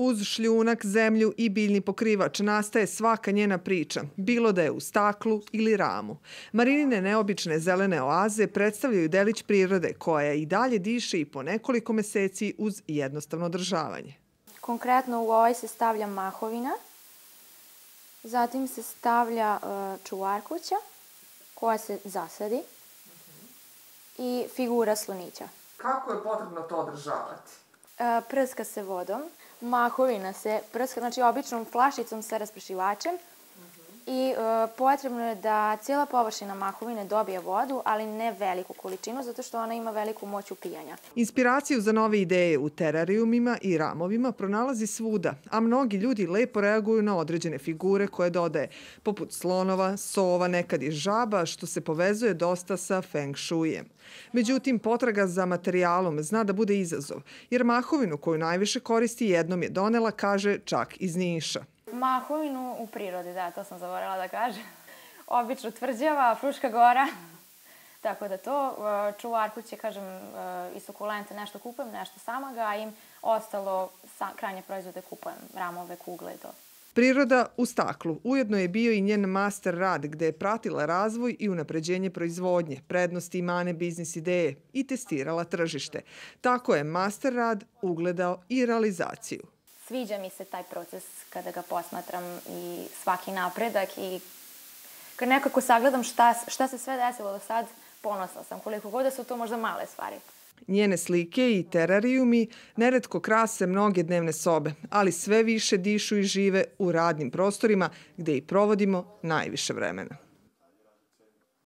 Uz šljunak, zemlju i biljni pokrivač nastaje svaka njena priča, bilo da je u staklu ili ramu. Marinine neobične zelene oaze predstavljaju delić prirode koja i dalje diše i po nekoliko meseci uz jednostavno održavanje. Konkretno u ovaj se stavlja mahovina, zatim se stavlja uh, čuvar kuća koja se zasadi i figura slonića. Kako je potrebno to održavati? Uh, prska se vodom, mahovina se prska, znači običnom flašicom sa raspršivačem i e, potrebno je da cijela površina mahovine dobije vodu, ali ne veliku količinu, zato što ona ima veliku moć upijanja. Inspiraciju za nove ideje u terarijumima i ramovima pronalazi svuda, a mnogi ljudi lepo reaguju na određene figure koje dodaje, poput slonova, sova, nekad i žaba, što se povezuje dosta sa feng shuijem. Međutim, potraga za materijalom zna da bude izazov, jer mahovinu koju najviše koristi jednom je donela, kaže, čak iz Niša. Mahovinu u prirodi, da, to sam zaboravila da kažem. Obično tvrđava, Fruška gora. Tako da to, e, čuvar kuće, kažem, e, i sukulente nešto kupujem, nešto sama ga, a im ostalo sa, krajnje proizvode kupujem, ramove, kugle i to. Priroda u staklu ujedno je bio i njen master rad gde je pratila razvoj i unapređenje proizvodnje, prednosti i mane biznis ideje i testirala tržište. Tako je master rad ugledao i realizaciju sviđa mi se taj proces kada ga posmatram i svaki napredak i kad nekako sagledam šta, šta se sve desilo do sad, ponosna sam, koliko god da su to možda male stvari. Njene slike i terarijumi neretko krase mnoge dnevne sobe, ali sve više dišu i žive u radnim prostorima gde i provodimo najviše vremena.